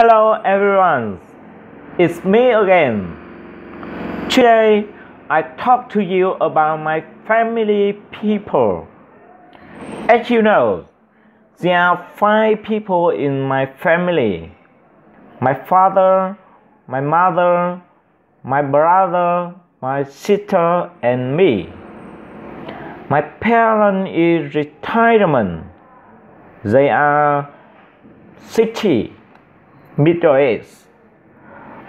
Hello everyone, it's me again. Today I talk to you about my family people. As you know, there are five people in my family. My father, my mother, my brother, my sister and me. My parents is retirement. They are 60 middle age.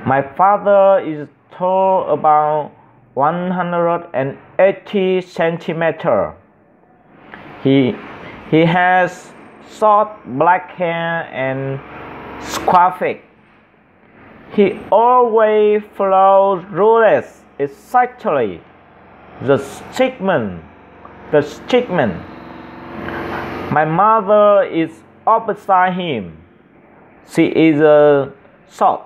My father is tall about 180 centimeter. He, he has short black hair and square He always follows rules exactly. The statement, the statement. My mother is opposite him. She is a short,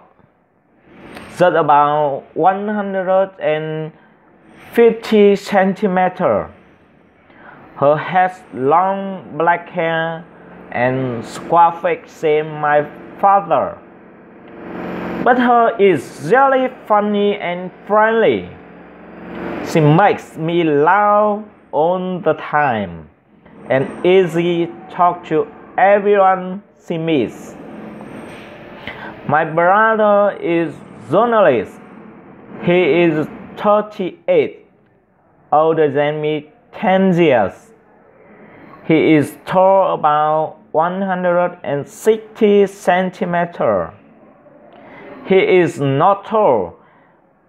just about 150 centimeter. Her has long black hair and square face same my father. But her is really funny and friendly. She makes me laugh all the time and easy talk to everyone she meets. My brother is journalist. He is 38, older than me 10 years. He is tall about 160 centimeter. He is not tall,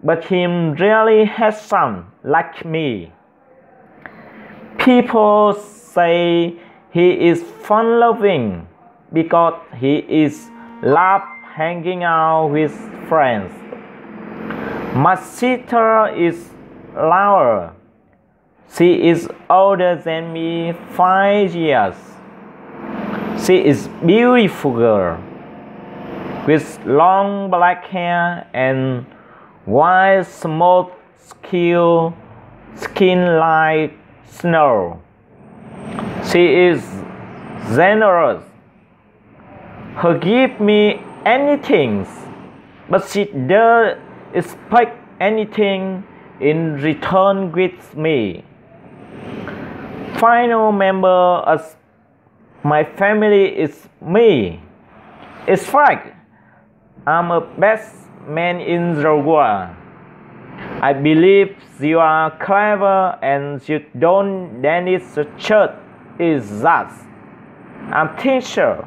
but he really handsome like me. People say he is fun loving because he is love hanging out with friends. My sister is Laura. She is older than me five years. She is beautiful girl with long black hair and white smooth skin, skin like snow. She is generous. Her give me anything, but she does expect anything in return with me. Final member of my family is me. It's fact, I'm a best man in the world. I believe you are clever and you don't dance the church is that. I'm teacher.